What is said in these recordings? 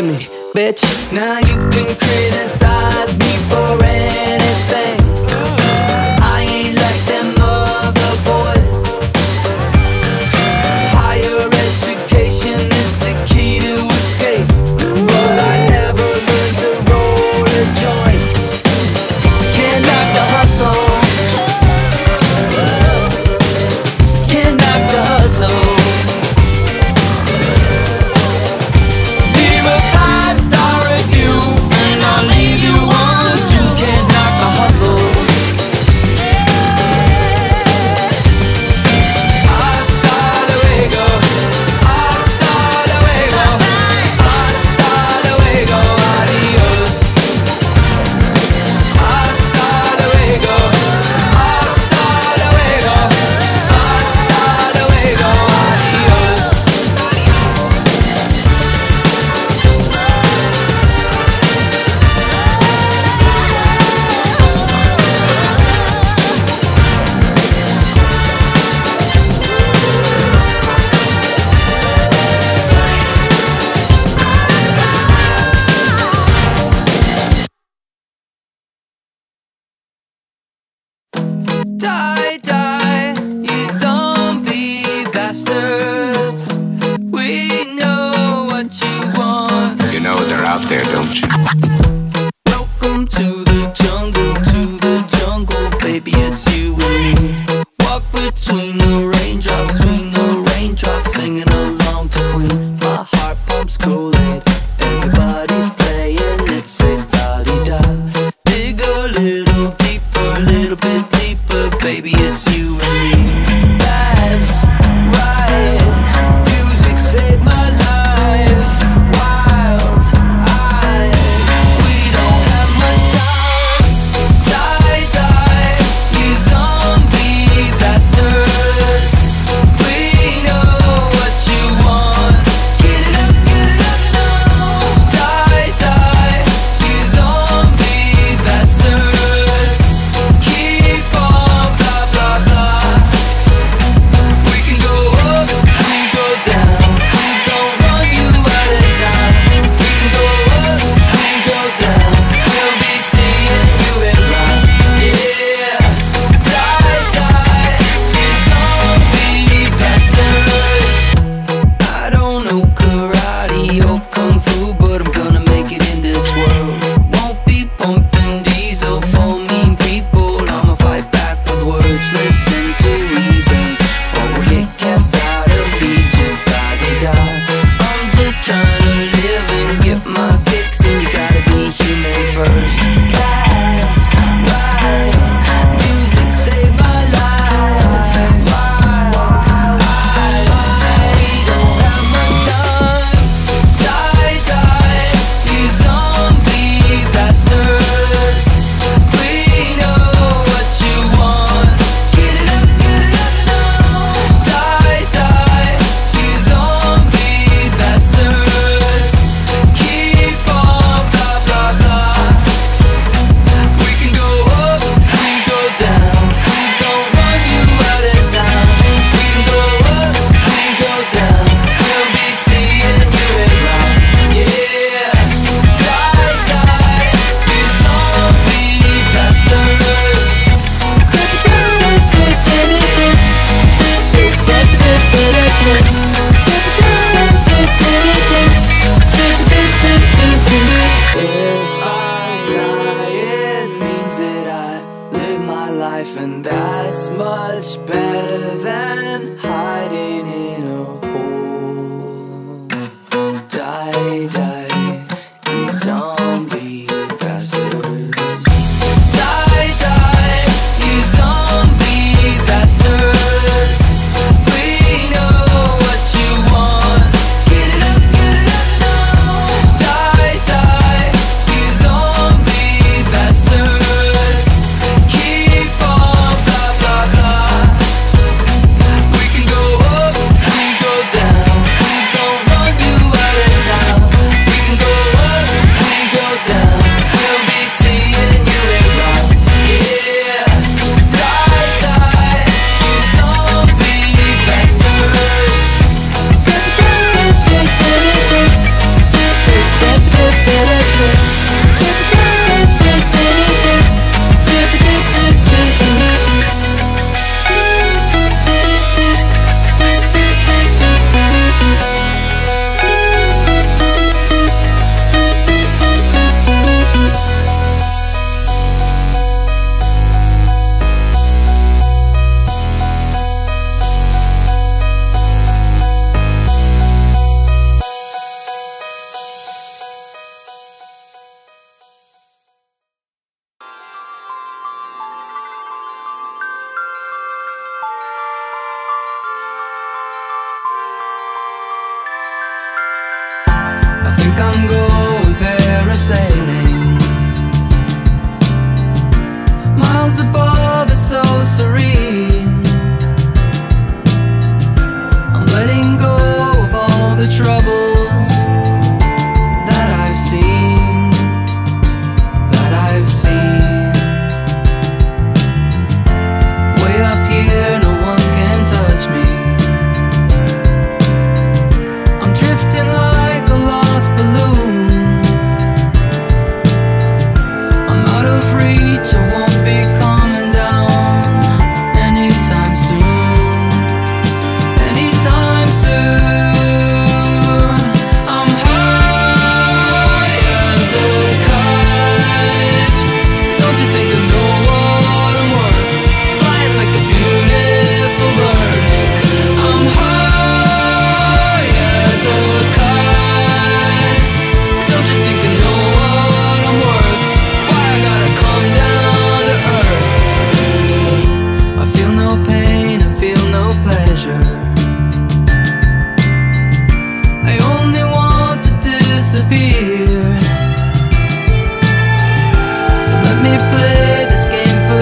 to me, bitch. Now you can criticize me for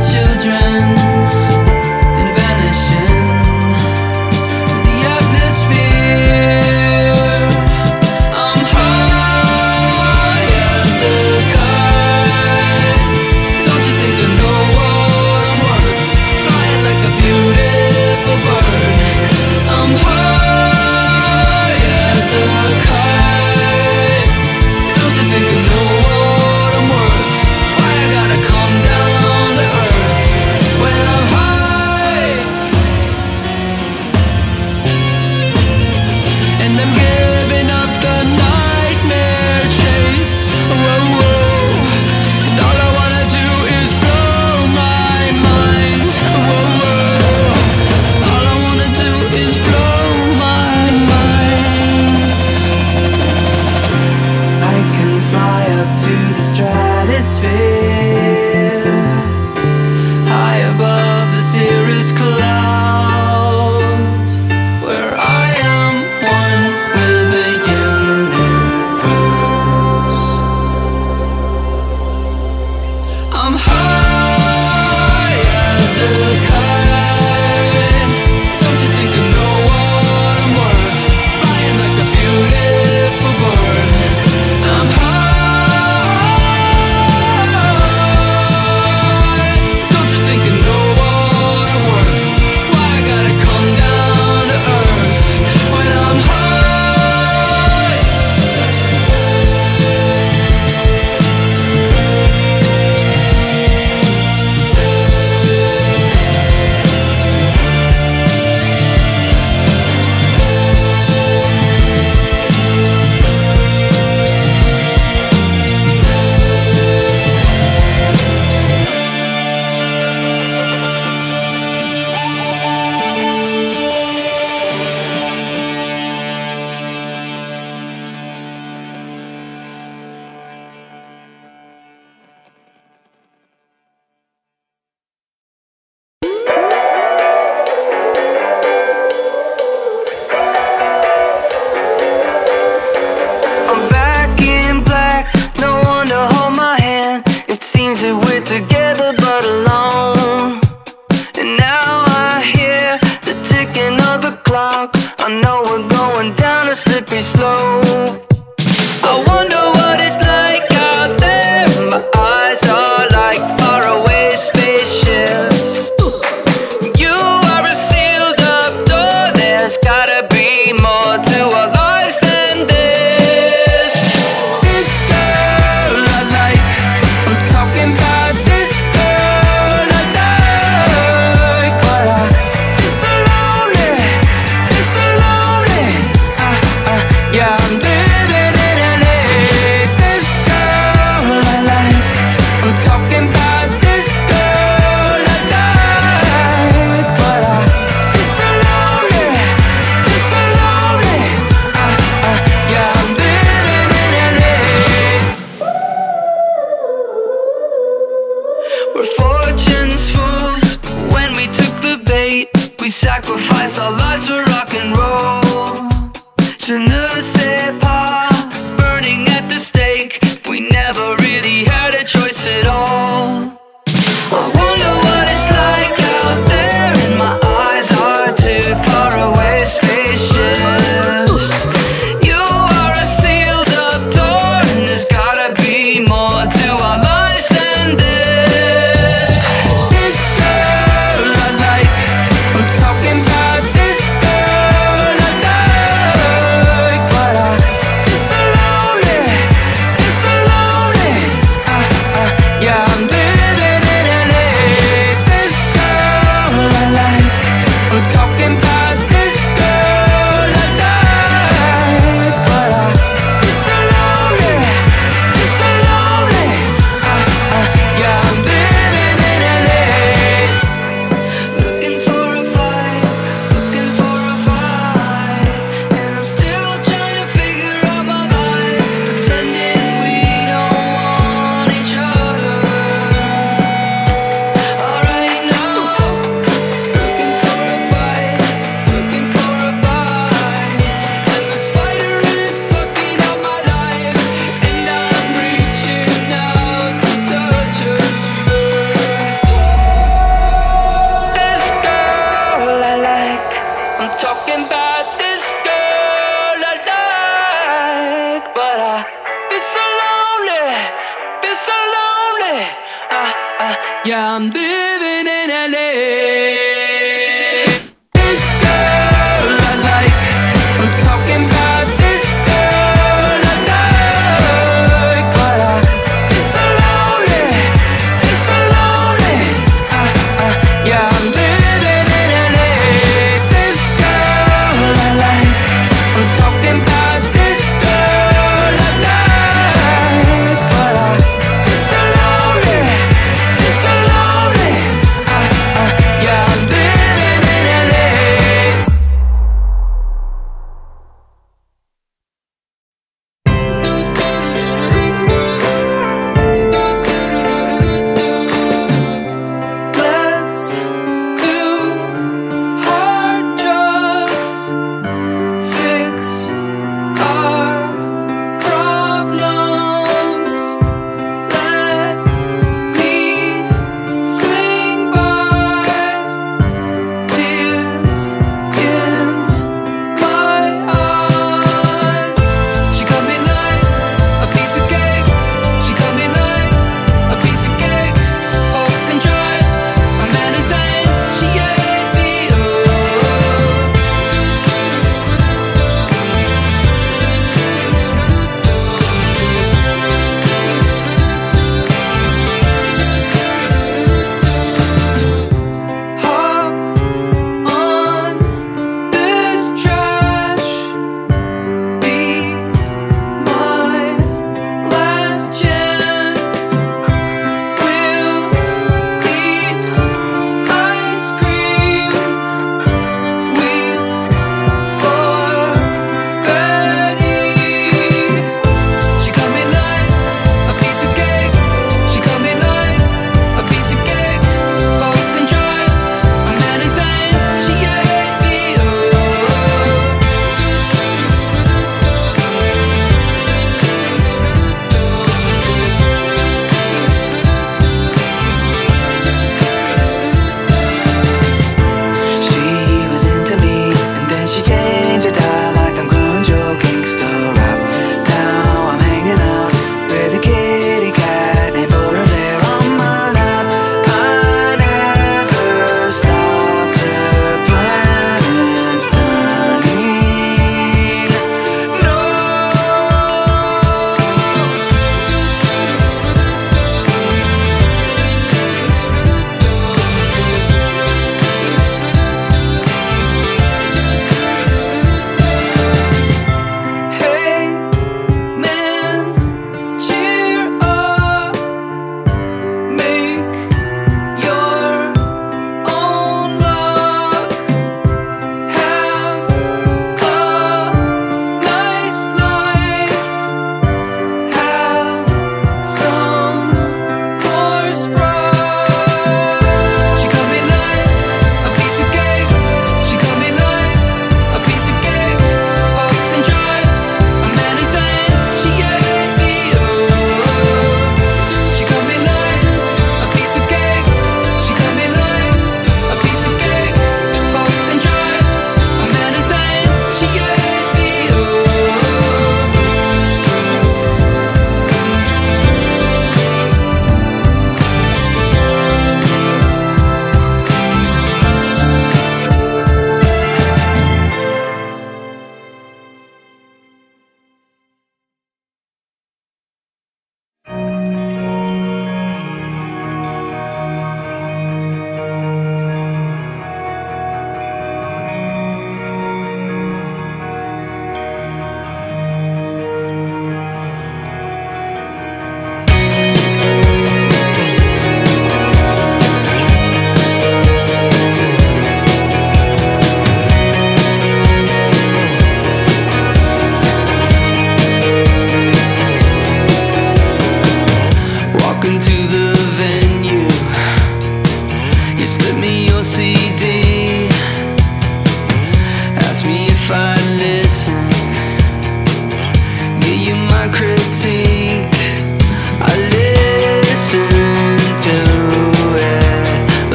game for We sacrifice our lives for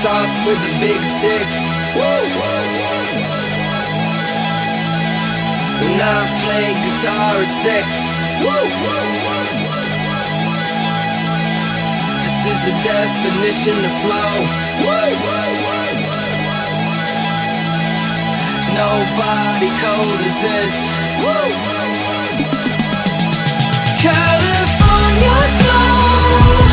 soft with a big stick. Woo! When I play guitar, it's sick. Woo! This is the definition of flow. Woo! Nobody cold as this. Woo! California snow.